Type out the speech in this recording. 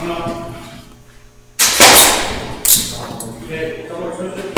Okay, come on,